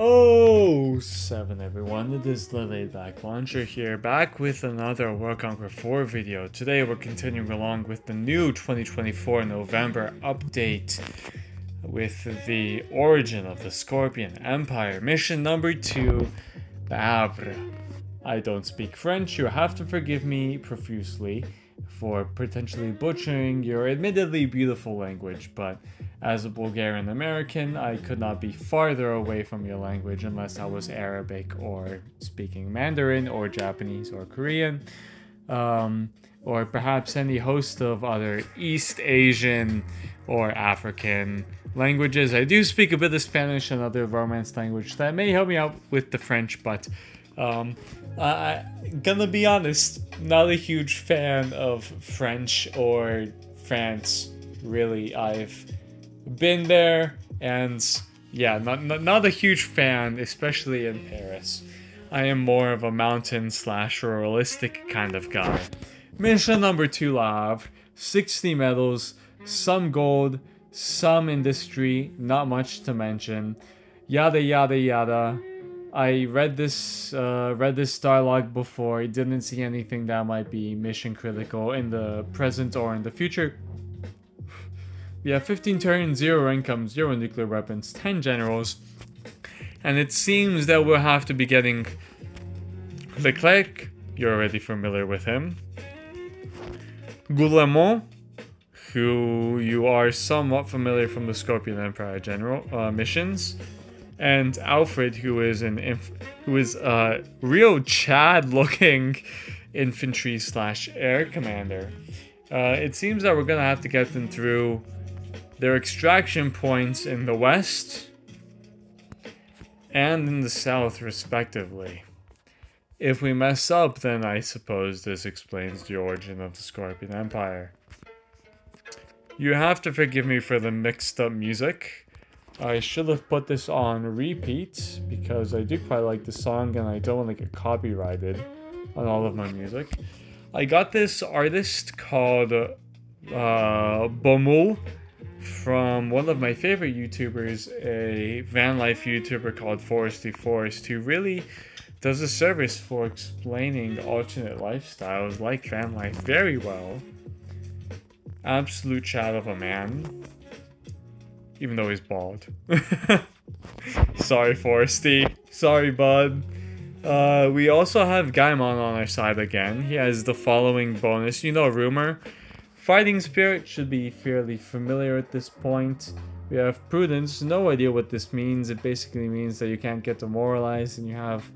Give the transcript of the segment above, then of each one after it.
Oh, seven everyone, it is the Laid Back Launcher here, back with another World Conqueror 4 video. Today we're continuing along with the new 2024 November update with the origin of the Scorpion Empire. Mission number 2, Havre. I don't speak French, you have to forgive me profusely for potentially butchering your admittedly beautiful language, but as a Bulgarian American, I could not be farther away from your language unless I was Arabic or speaking Mandarin or Japanese or Korean, um, or perhaps any host of other East Asian or African languages. I do speak a bit of Spanish and other Romance language that may help me out with the French, but um, I, gonna be honest, not a huge fan of French or France. Really, I've been there, and yeah, not, not, not a huge fan, especially in Paris. I am more of a mountain slash realistic kind of guy. Mission number two live, 60 medals, some gold, some industry, not much to mention. Yada yada yada. I read this uh, read this dialogue before. I didn't see anything that might be mission critical in the present or in the future. We have 15 turns, 0 income, 0 nuclear weapons, 10 generals. And it seems that we'll have to be getting Leclerc, you're already familiar with him. Guillemot, who you are somewhat familiar from the Scorpion Empire general uh, missions. And Alfred, who is an who is a real Chad looking infantry slash air commander. Uh, it seems that we're gonna have to get them through their extraction points in the west and in the south, respectively. If we mess up, then I suppose this explains the origin of the Scorpion Empire. You have to forgive me for the mixed up music. I should have put this on repeat because I do quite like the song and I don't want to get copyrighted on all of my music. I got this artist called uh, Bomul from one of my favorite YouTubers, a van life YouTuber called Foresty Forest, who really does a service for explaining alternate lifestyles like van life very well. Absolute chat of a man. Even though he's bald. Sorry, Foresty. Sorry, bud. Uh, we also have Gaimon on our side again. He has the following bonus. You know Rumor? Fighting Spirit should be fairly familiar at this point. We have Prudence, no idea what this means. It basically means that you can't get demoralized and you have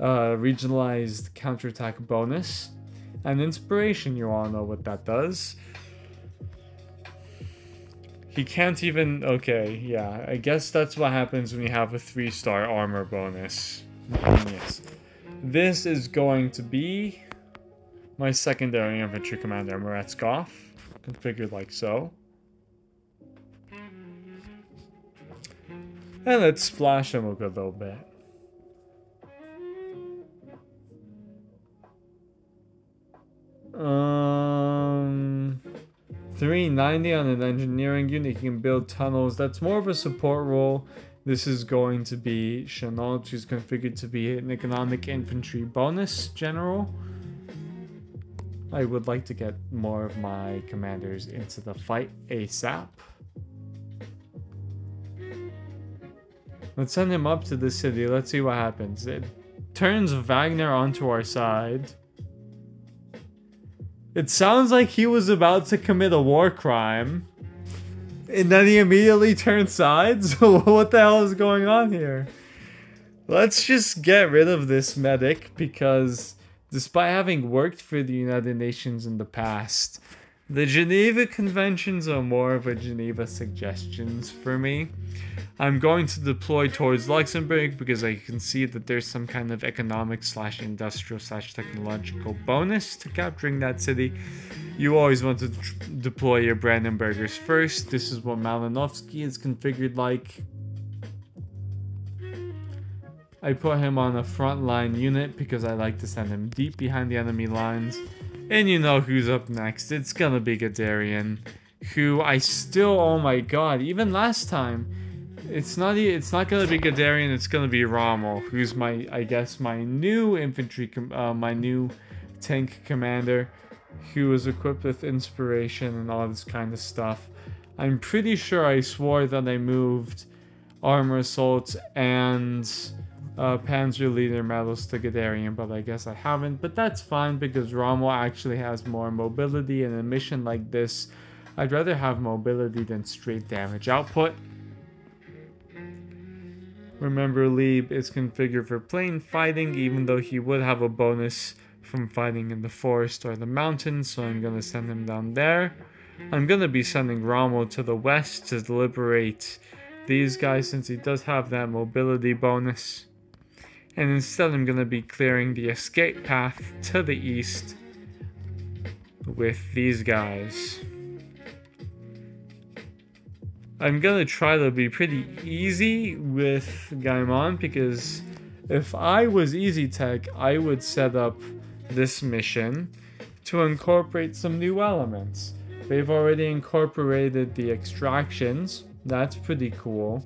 uh, regionalized counterattack bonus. And Inspiration, you all know what that does. He can't even... Okay, yeah. I guess that's what happens when you have a 3-star armor bonus. yes. This is going to be my secondary infantry commander, Meretskov, configured like so. And let's splash him a little bit. Um, 390 on an engineering unit. You can build tunnels. That's more of a support role. This is going to be Chanel, who's configured to be an economic infantry bonus general. I would like to get more of my commanders into the fight ASAP. Let's send him up to the city. Let's see what happens. It turns Wagner onto our side. It sounds like he was about to commit a war crime. And then he immediately turned sides? what the hell is going on here? Let's just get rid of this medic because Despite having worked for the United Nations in the past, the Geneva Conventions are more of a Geneva suggestions for me. I'm going to deploy towards Luxembourg because I can see that there's some kind of economic slash industrial slash technological bonus to capturing that city. You always want to deploy your Brandenburgers first. This is what Malinovsky is configured like. I put him on a frontline unit because I like to send him deep behind the enemy lines. And you know who's up next. It's gonna be Guderian, who I still, oh my god, even last time, it's not it's not gonna be Guderian. It's gonna be Rommel, who's my I guess my new infantry, uh, my new tank commander, who was equipped with inspiration and all this kind of stuff. I'm pretty sure I swore that I moved armor assault and uh, Panzer Leader medals to Guderian, but I guess I haven't. But that's fine because Rommel actually has more mobility in a mission like this. I'd rather have mobility than straight damage output. Remember, Leeb is configured for plain fighting, even though he would have a bonus from fighting in the forest or the mountains, so I'm gonna send him down there. I'm gonna be sending Rommel to the west to liberate these guys since he does have that mobility bonus. And instead I'm gonna be clearing the escape path to the east with these guys. I'm gonna try to be pretty easy with Gaimon because if I was EasyTech, I would set up this mission to incorporate some new elements. They've already incorporated the extractions. That's pretty cool.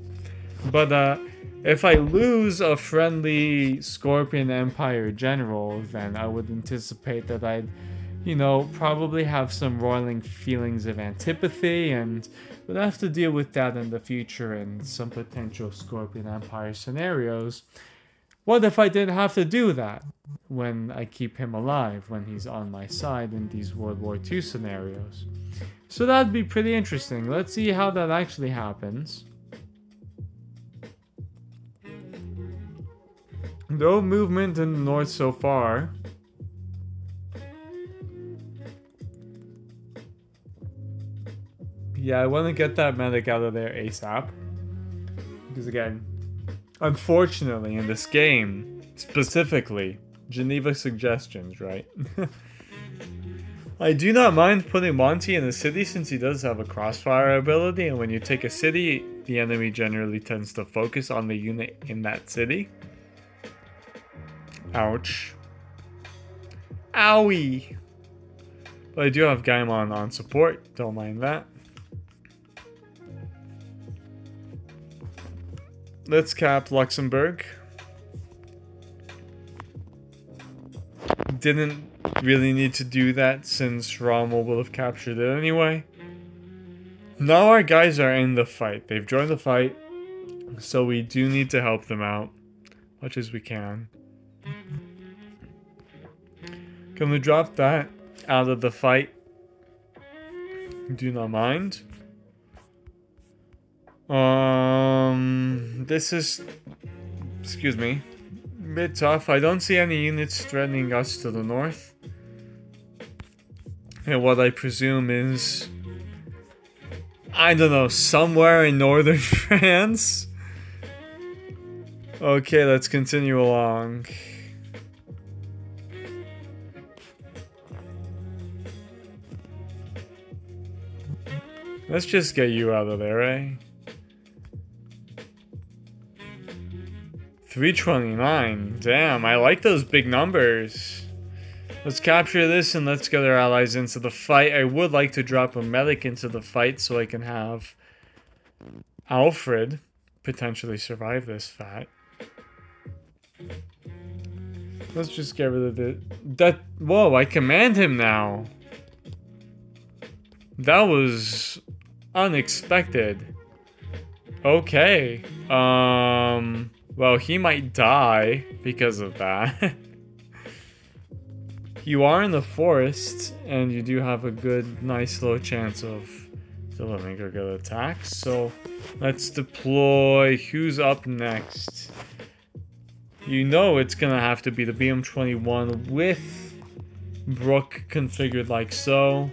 But uh, if I lose a friendly Scorpion Empire general, then I would anticipate that I'd, you know, probably have some roiling feelings of antipathy and would have to deal with that in the future in some potential Scorpion Empire scenarios. What if I didn't have to do that when I keep him alive, when he's on my side in these World War II scenarios? So that'd be pretty interesting. Let's see how that actually happens. No movement in the north so far. Yeah, I want to get that medic out of there ASAP. Because again, unfortunately in this game, specifically, Geneva suggestions, right? I do not mind putting Monty in a city since he does have a crossfire ability and when you take a city, the enemy generally tends to focus on the unit in that city. Ouch. Owie! But I do have Gaimon on support, don't mind that. Let's cap Luxembourg. Didn't really need to do that since Rommel will have captured it anyway. Now our guys are in the fight. They've joined the fight, so we do need to help them out as much as we can. Can we drop that out of the fight? Do not mind. Um, this is, excuse me, a bit tough. I don't see any units threatening us to the north. And what I presume is, I don't know, somewhere in northern France? Okay, let's continue along. Let's just get you out of there, eh? 329. Damn, I like those big numbers. Let's capture this and let's get our allies into the fight. I would like to drop a medic into the fight so I can have Alfred potentially survive this fight. Let's just get rid of it. That, whoa, I command him now. That was unexpected. Okay. Um, well, he might die because of that. you are in the forest, and you do have a good, nice little chance of delivering a good attack. So let's deploy. Who's up next? You know it's gonna have to be the BM-21 with Brooke configured like so.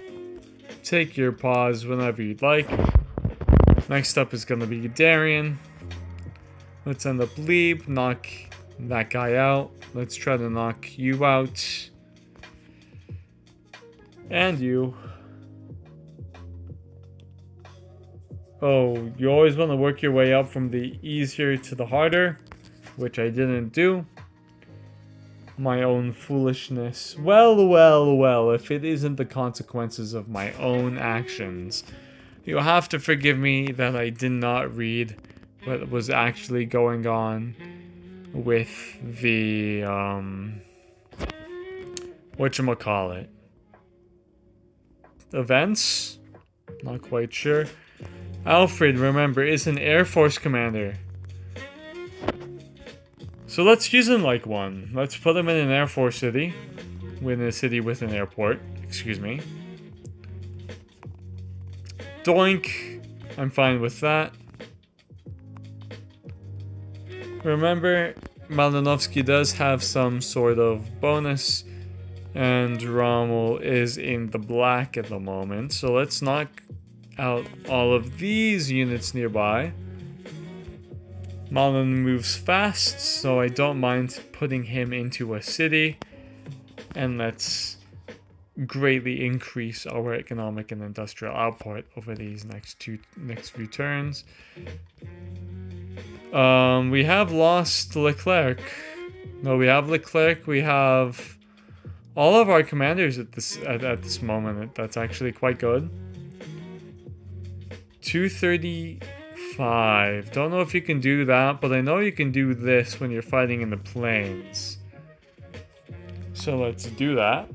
Take your pause whenever you'd like. Next up is gonna be Darian. Let's end up Leeb, knock that guy out. Let's try to knock you out. And you. Oh, you always want to work your way up from the easier to the harder, which I didn't do. My own foolishness. Well, well, well, if it isn't the consequences of my own actions. You'll have to forgive me that I did not read what was actually going on with the um whatchamacallit events not quite sure alfred remember is an air force commander so let's use him like one. Let's put him in an air force city in a city with an airport. Excuse me. Doink. I'm fine with that. Remember, Malinovsky does have some sort of bonus, and Rommel is in the black at the moment. So let's knock out all of these units nearby. Malin moves fast, so I don't mind putting him into a city. And let's greatly increase our economic and industrial output over these next two next few turns. Um, we have lost Leclerc. No, we have Leclerc. We have all of our commanders at this at, at this moment. That's actually quite good. 235. Don't know if you can do that, but I know you can do this when you're fighting in the plains. So let's do that.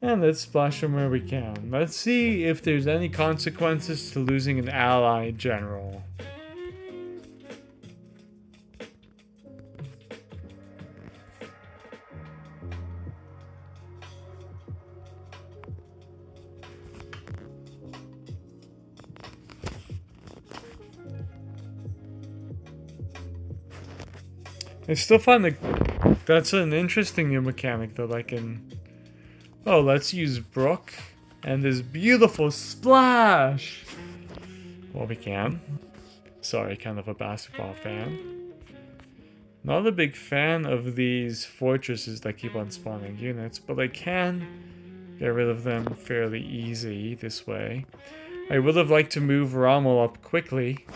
And let's splash them where we can. Let's see if there's any consequences to losing an ally general. I still find that that's an interesting new mechanic that I can Oh, let's use Brooke and this beautiful splash. Well, we can. Sorry, kind of a basketball fan. Not a big fan of these fortresses that keep on spawning units, but I can get rid of them fairly easy this way. I would have liked to move Rommel up quickly.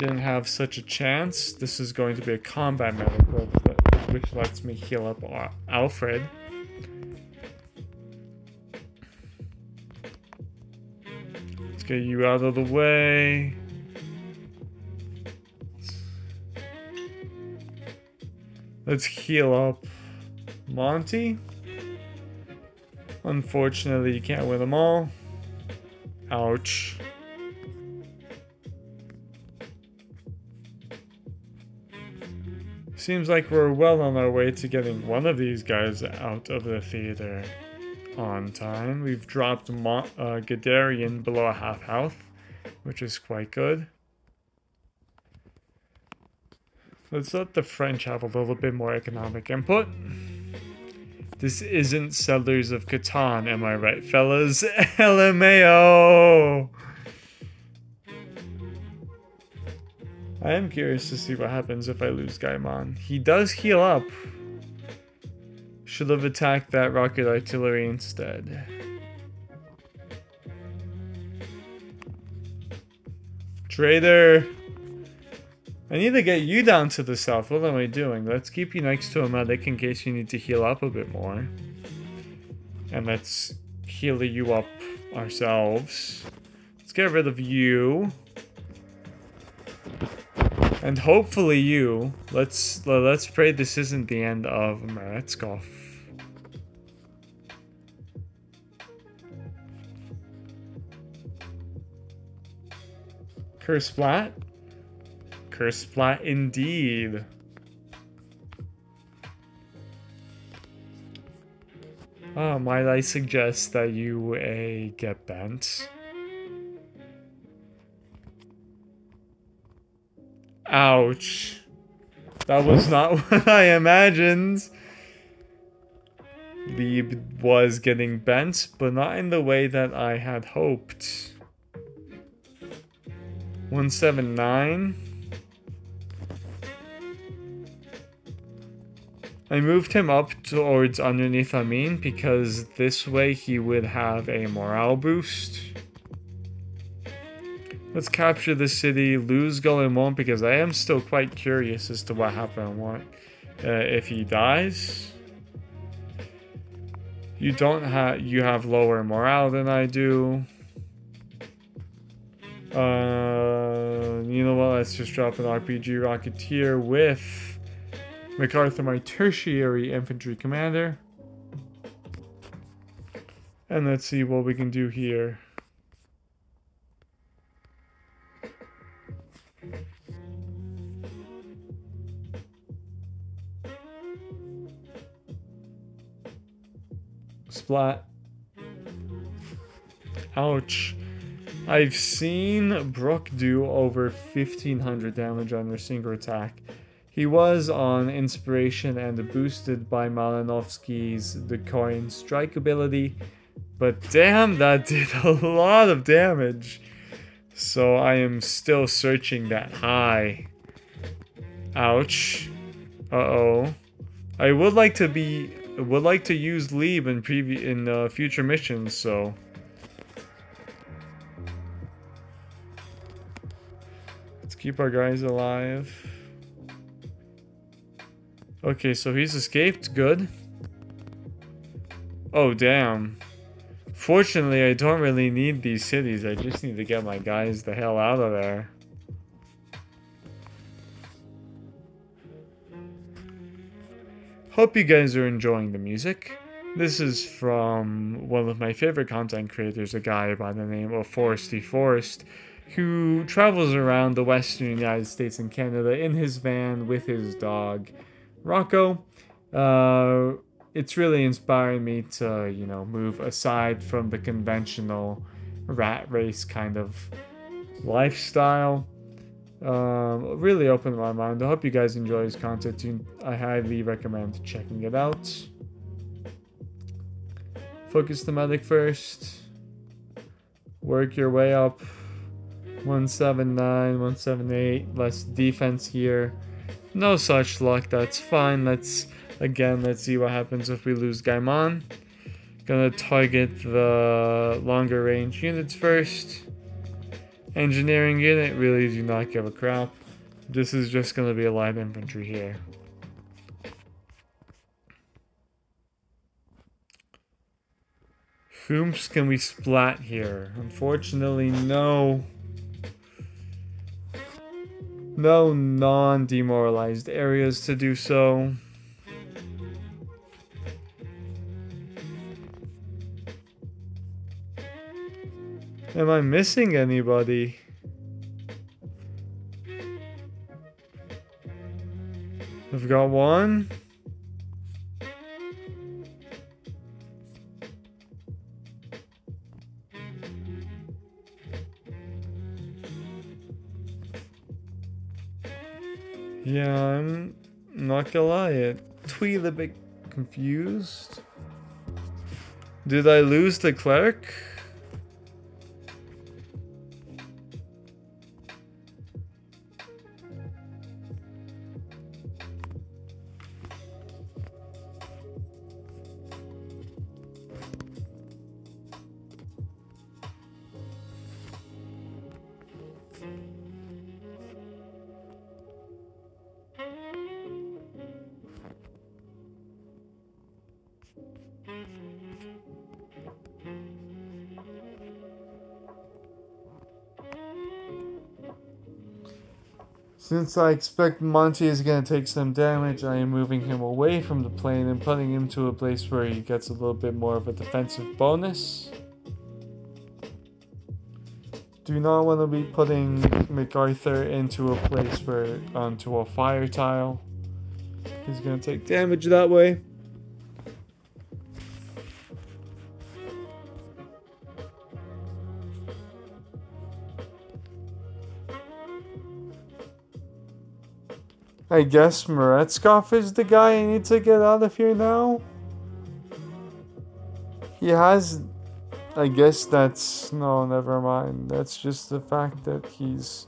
Didn't have such a chance. This is going to be a combat medic, which lets me heal up Alfred. Let's get you out of the way. Let's heal up Monty. Unfortunately, you can't win them all. Ouch. Seems like we're well on our way to getting one of these guys out of the theater on time. We've dropped Mo uh, below a half health, which is quite good. Let's let the French have a little bit more economic input. This isn't Settlers of Catan, am I right, fellas? LMAO! I am curious to see what happens if I lose Gaimon. He does heal up, should have attacked that rocket artillery instead. Trader! I need to get you down to the south. What am I doing? Let's keep you next to a medic in case you need to heal up a bit more. And let's heal you up ourselves. Let's get rid of you. And hopefully you. Let's let's pray this isn't the end of Meretskov. Curse Splat? Curse Splat indeed. Oh, might I suggest that you a get bent? Ouch. That was not what I imagined. Leeb was getting bent, but not in the way that I had hoped. 179. I moved him up towards underneath Amin because this way he would have a morale boost. Let's capture the city, lose Golemont because I am still quite curious as to what happened what, uh, if he dies. You don't have you have lower morale than I do. Uh, you know what? Let's just drop an RPG Rocketeer with MacArthur, my tertiary infantry commander. And let's see what we can do here. Splat. Ouch. I've seen Brooke do over 1500 damage on her single attack. He was on Inspiration and boosted by Malinovsky's The Coin Strike ability, but damn, that did a lot of damage. So I am still searching that high. Ouch. Uh-oh. I would like to be would like to use Leeb in in uh, future missions, so let's keep our guys alive. Okay, so he's escaped. Good. Oh, damn. Fortunately, I don't really need these cities. I just need to get my guys the hell out of there. Hope you guys are enjoying the music. This is from one of my favorite content creators, a guy by the name of Foresty Forest, who travels around the western United States and Canada in his van with his dog, Rocco. Uh, it's really inspiring me to, you know, move aside from the conventional rat race kind of lifestyle um, really opened my mind. I hope you guys enjoy his content. I highly recommend checking it out. Focus the medic first. Work your way up. 179, 178. Less defense here. No such luck. That's fine. Let's again. Let's see what happens if we lose Gaimon. Gonna target the longer range units first. Engineering unit really do not give a crap. This is just going to be a light infantry here. Whomps can we splat here? Unfortunately, no. No non-demoralized areas to do so. Am I missing anybody? I've got one. Yeah, I'm not gonna lie, it tweet a bit confused. Did I lose the cleric? Since I expect Monty is going to take some damage, I am moving him away from the plane and putting him to a place where he gets a little bit more of a defensive bonus. Do not want to be putting MacArthur into a place where onto a fire tile. He's going to take damage that way. I guess Meretskov is the guy I need to get out of here now. He has... I guess that's... No, never mind. That's just the fact that he's...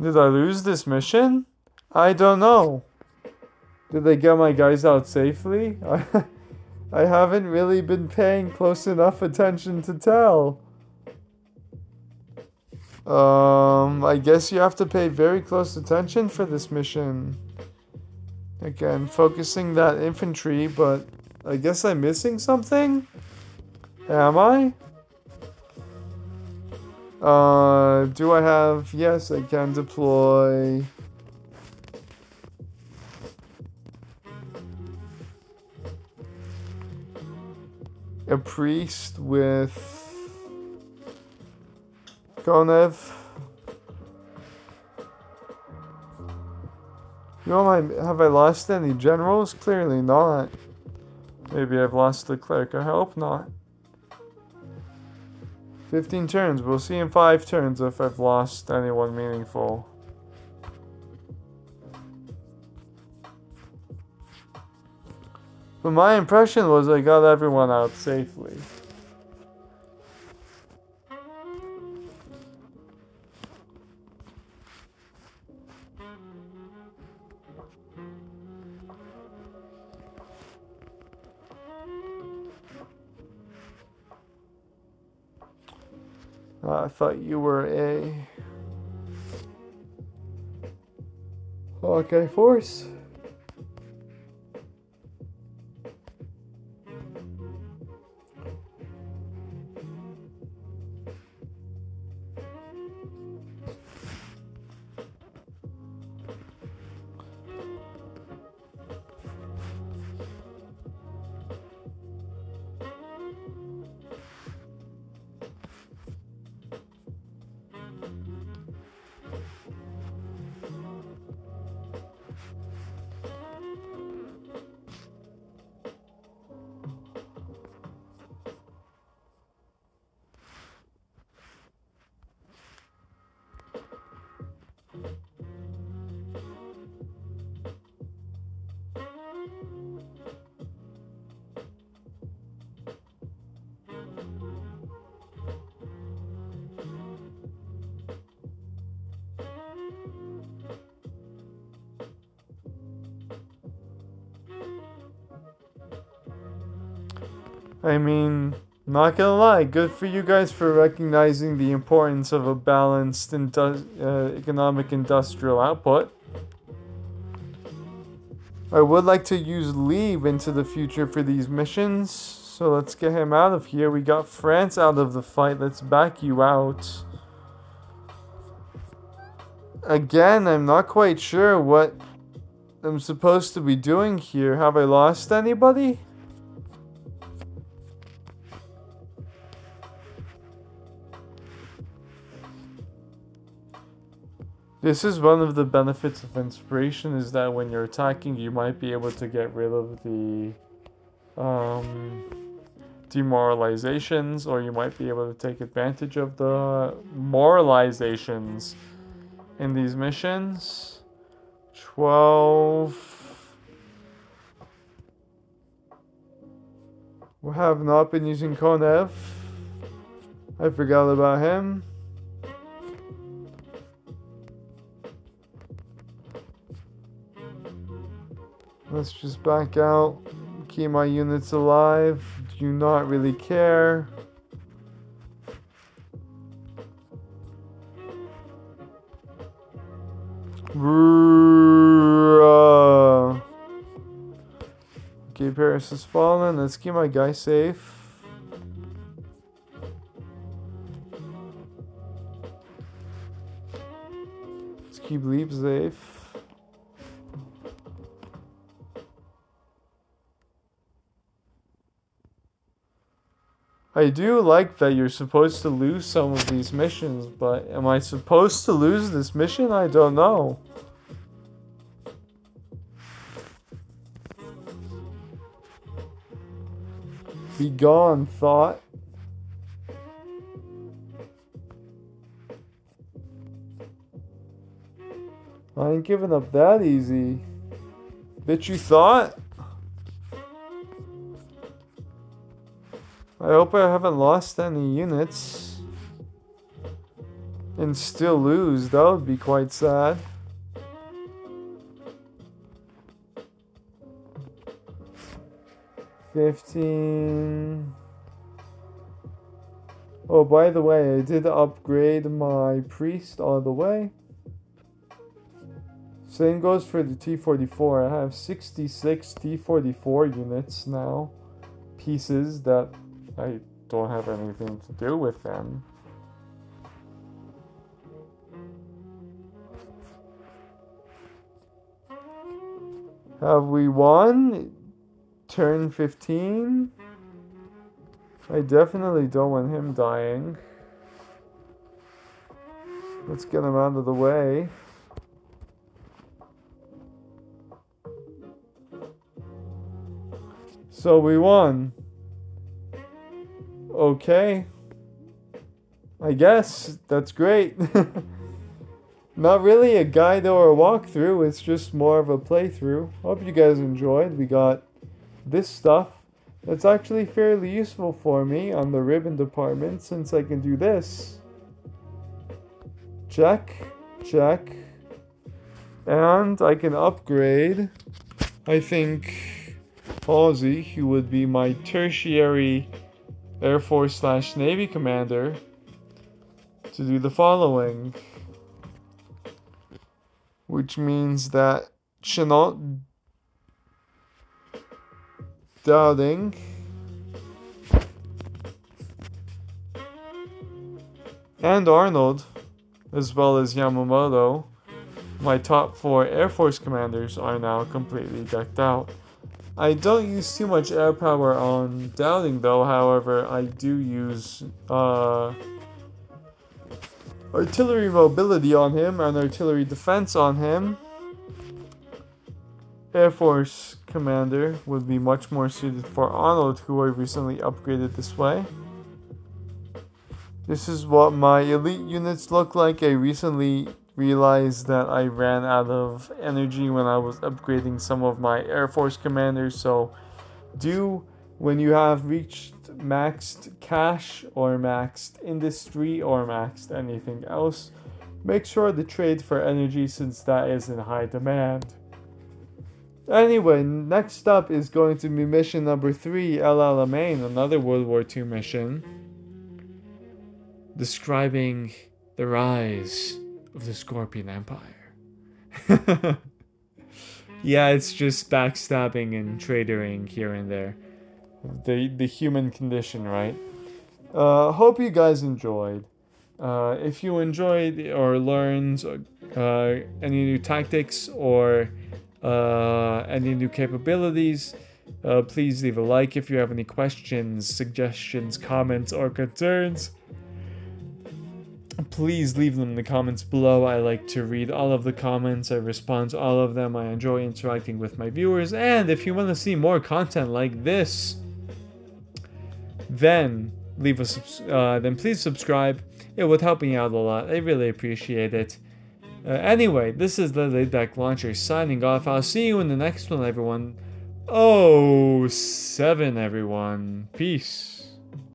Did I lose this mission? I don't know. Did I get my guys out safely? I haven't really been paying close enough attention to tell. Um, I guess you have to pay very close attention for this mission. Again, focusing that infantry, but I guess I'm missing something? Am I? Uh, do I have... Yes, I can deploy... A priest with... Konev. You know, have I lost any generals? Clearly not. Maybe I've lost the cleric. I hope not. 15 turns. We'll see in 5 turns if I've lost anyone meaningful. But my impression was I got everyone out safely. I thought you were a Hawkeye Force. I mean, not gonna lie, good for you guys for recognizing the importance of a balanced indu uh, economic industrial output. I would like to use Leeb into the future for these missions, so let's get him out of here. We got France out of the fight, let's back you out. Again, I'm not quite sure what I'm supposed to be doing here. Have I lost anybody? This is one of the benefits of inspiration is that when you're attacking you might be able to get rid of the um, demoralizations or you might be able to take advantage of the moralizations in these missions. 12 We have not been using Konev. I forgot about him. Let's just back out. Keep my units alive. Do not really care. Okay, Paris has fallen. Let's keep my guy safe. Let's keep Leeb safe. I do like that you're supposed to lose some of these missions, but am I supposed to lose this mission? I don't know. Be gone, thought. I ain't giving up that easy. Bitch, you thought? I hope I haven't lost any units. And still lose, that would be quite sad. Fifteen. Oh, by the way, I did upgrade my priest all the way. Same goes for the T-44. I have 66 T-44 units now. Pieces that I don't have anything to do with them. Have we won? Turn 15? I definitely don't want him dying. Let's get him out of the way. So we won. Okay. I guess that's great. Not really a guide or a walkthrough, it's just more of a playthrough. Hope you guys enjoyed. We got this stuff that's actually fairly useful for me on the ribbon department since I can do this. Check, check. And I can upgrade, I think, Halsey, who would be my tertiary Air Force slash Navy commander, to do the following. Which means that Chennault Dowding and Arnold, as well as Yamamoto, my top four Air Force commanders are now completely decked out. I don't use too much air power on Dowding though, however, I do use uh, artillery mobility on him and artillery defense on him. Air Force commander would be much more suited for Arnold, who I recently upgraded this way. This is what my elite units look like. I recently realized that I ran out of energy when I was upgrading some of my Air Force commanders, so do when you have reached maxed cash or maxed industry or maxed anything else, make sure to trade for energy since that is in high demand. Anyway, next up is going to be mission number 3, El Alamein, another World War II mission. Describing the rise of the Scorpion Empire. yeah, it's just backstabbing and traitoring here and there. The, the human condition, right? Uh, hope you guys enjoyed. Uh, if you enjoyed or learned uh, any new tactics or uh, any new capabilities, uh, please leave a like if you have any questions, suggestions, comments, or concerns. Please leave them in the comments below. I like to read all of the comments. I respond to all of them. I enjoy interacting with my viewers. And if you want to see more content like this, then leave a uh, then please subscribe. It would help me out a lot. I really appreciate it. Uh, anyway, this is the Laidback Launcher signing off. I'll see you in the next one, everyone. Oh, seven, everyone. Peace.